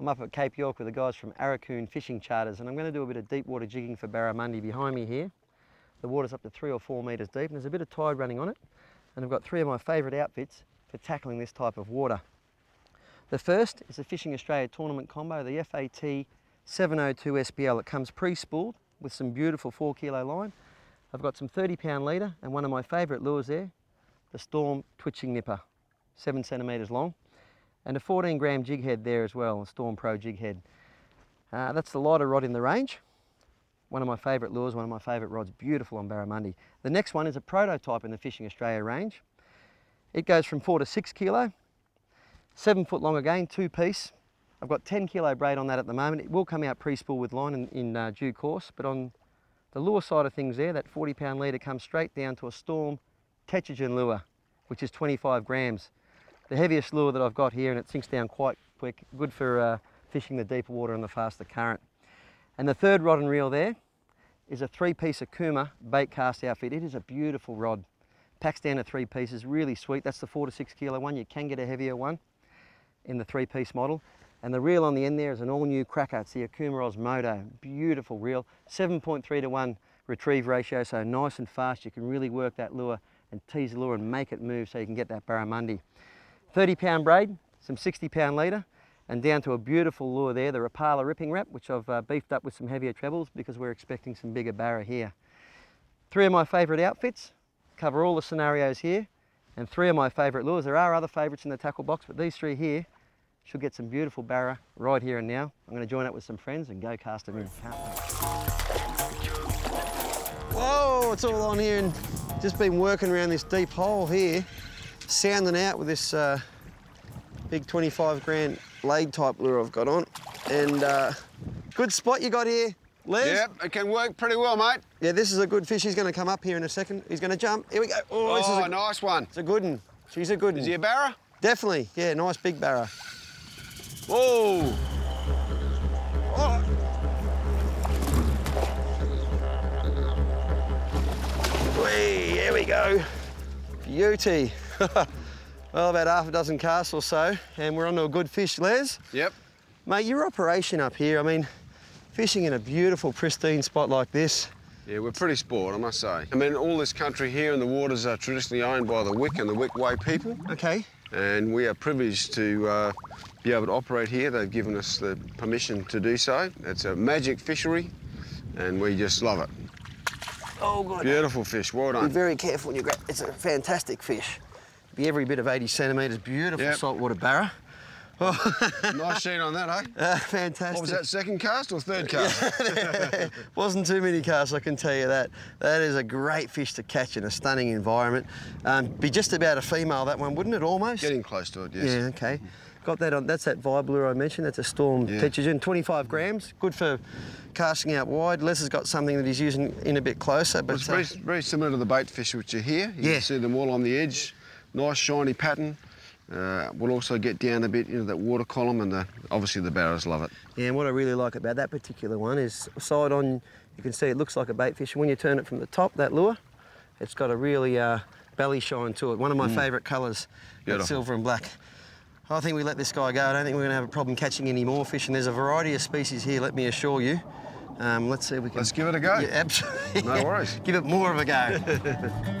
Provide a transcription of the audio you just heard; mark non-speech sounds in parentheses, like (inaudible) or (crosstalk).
I'm up at Cape York with the guys from Aurukun Fishing Charters and I'm going to do a bit of deep water jigging for barramundi behind me here. The water's up to three or four metres deep and there's a bit of tide running on it and I've got three of my favourite outfits for tackling this type of water. The first is the Fishing Australia Tournament Combo, the FAT 702 SPL. It comes pre-spooled with some beautiful four kilo line. I've got some 30 pound leader and one of my favourite lures there, the Storm Twitching Nipper, seven centimetres long and a 14 gram jig head there as well, a Storm Pro jig head. Uh, that's the lighter rod in the range. One of my favourite lures, one of my favourite rods, beautiful on barramundi. The next one is a prototype in the Fishing Australia range. It goes from four to six kilo, seven foot long again, two piece. I've got 10 kilo braid on that at the moment. It will come out pre-spool with line in, in uh, due course, but on the lure side of things there, that 40 pound leader comes straight down to a Storm Tetragen lure, which is 25 grams the heaviest lure that I've got here and it sinks down quite quick, good for uh, fishing the deeper water and the faster current. And the third rod and reel there is a three-piece Okuma bait cast outfit. It is a beautiful rod. Packs down to three pieces, really sweet. That's the four to six kilo one. You can get a heavier one in the three-piece model. And the reel on the end there is an all-new cracker. It's the Okuma Komodo. Beautiful reel. 7.3 to 1 retrieve ratio, so nice and fast. You can really work that lure and tease the lure and make it move so you can get that barramundi. 30 pound braid, some 60 pound leader, and down to a beautiful lure there, the Rapala Ripping Rap, which I've uh, beefed up with some heavier trebles because we're expecting some bigger barra here. Three of my favourite outfits, cover all the scenarios here, and three of my favourite lures. There are other favourites in the tackle box, but these three here should get some beautiful barra right here and now. I'm going to join up with some friends and go cast them in. Whoa, it's all on here and just been working around this deep hole here sounding out with this uh, big 25 gram blade type lure I've got on. And uh, good spot you got here, Les. Yep, it can work pretty well, mate. Yeah, this is a good fish. He's going to come up here in a second. He's going to jump. Here we go. Oh, oh this is a nice one. It's a good one. She's a good one. Is he a barra? Definitely. Yeah, nice big barra. Whoa. Oh. Whee, here we go. Beauty. (laughs) well, about half a dozen casts or so, and we're onto a good fish, Les. Yep. Mate, your operation up here, I mean, fishing in a beautiful, pristine spot like this. Yeah, we're pretty sport, I must say. I mean, all this country here and the waters are traditionally owned by the Wik and the Wik Way people. Okay. And we are privileged to uh, be able to operate here. They've given us the permission to do so. It's a magic fishery, and we just love it. Oh, good. Beautiful fish, well done. Be very careful when you grab. It's a fantastic fish. Be every bit of 80 centimetres, beautiful Yep. saltwater barra. Oh, (laughs) nice sheen on that, eh? (laughs) uh, fantastic. What was that, second cast or third cast? (laughs) Wasn't too many casts, I can tell you that. That is a great fish to catch in a stunning environment. Um, be just about a female, that one, wouldn't it, almost? Getting close to it, yes. Yeah, okay. Got that on, that's that vibe lure I mentioned, that's a Storm Yeah. Tetragen, 25 grams, good for casting out wide. Les has got something that he's using in a bit closer, but It's uh, very, very similar to the bait fish which are here. You Yeah. can see them all on the edge. Nice shiny pattern. Uh, we'll also get down a bit into that water column and the, obviously the barras love it. Yeah, and what I really like about that particular one is side on, you can see it looks like a bait fish. When you turn it from the top, that lure, it's got a really uh, belly shine to it. One of my favourite colours, that silver and black. I think we let this guy go. I don't think we're going to have a problem catching any more fish, and there's a variety of species here, let me assure you. Um, let's see if we can... Let's give it a go. Yeah, absolutely. No worries. (laughs) Give it more of a go. (laughs)